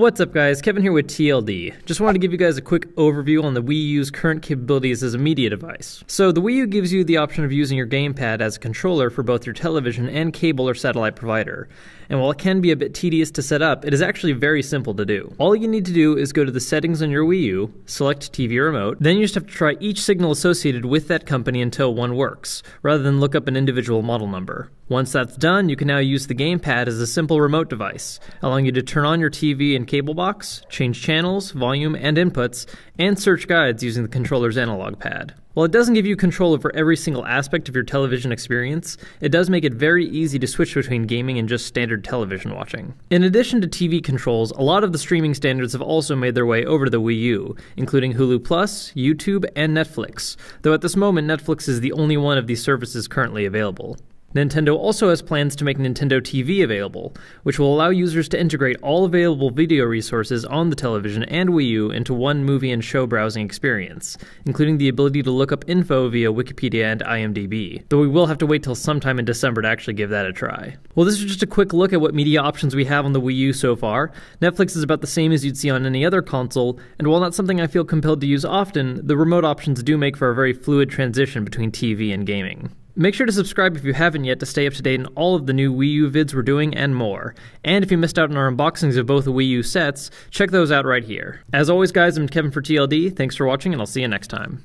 What's up guys, Kevin here with TLD. Just wanted to give you guys a quick overview on the Wii U's current capabilities as a media device. So the Wii U gives you the option of using your gamepad as a controller for both your television and cable or satellite provider. And while it can be a bit tedious to set up, it is actually very simple to do. All you need to do is go to the settings on your Wii U, select TV remote, then you just have to try each signal associated with that company until one works, rather than look up an individual model number. Once that's done, you can now use the gamepad as a simple remote device, allowing you to turn on your TV and cable box, change channels, volume, and inputs, and search guides using the controller's analog pad. While it doesn't give you control over every single aspect of your television experience, it does make it very easy to switch between gaming and just standard television watching. In addition to TV controls, a lot of the streaming standards have also made their way over to the Wii U, including Hulu Plus, YouTube, and Netflix, though at this moment Netflix is the only one of these services currently available. Nintendo also has plans to make Nintendo TVii available, which will allow users to integrate all available video resources on the television and Wii U into one movie and show browsing experience, including the ability to look up info via Wikipedia and IMDb, though we will have to wait till sometime in December to actually give that a try. Well, this is just a quick look at what media options we have on the Wii U so far. Netflix is about the same as you'd see on any other console, and while not something I feel compelled to use often, the remote options do make for a very fluid transition between TV and gaming. Make sure to subscribe if you haven't yet to stay up to date on all of the new Wii U vids we're doing and more. And if you missed out on our unboxings of both the Wii U sets, check those out right here. As always, guys, I'm Kevin for TLD. Thanks for watching, and I'll see you next time.